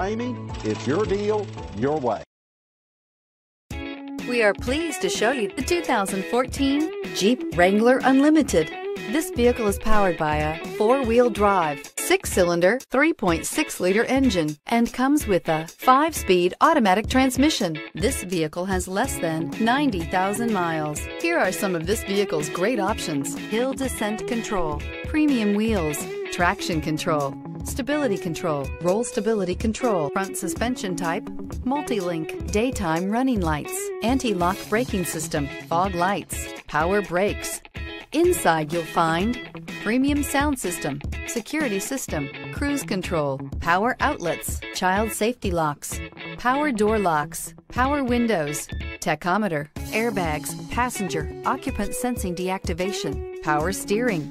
Amy, it's your deal, your way. We are pleased to show you the 2014 Jeep Wrangler Unlimited. This vehicle is powered by a four-wheel drive, six-cylinder, 3.6-liter engine and comes with a five-speed automatic transmission. This vehicle has less than 90,000 miles. Here are some of this vehicle's great options. Hill descent control, premium wheels, traction control, stability control, roll stability control, front suspension type, multi-link, daytime running lights, anti-lock braking system, fog lights, power brakes. Inside you'll find premium sound system, security system, cruise control, power outlets, child safety locks, power door locks, power windows, tachometer, airbags, passenger, occupant sensing deactivation, power steering,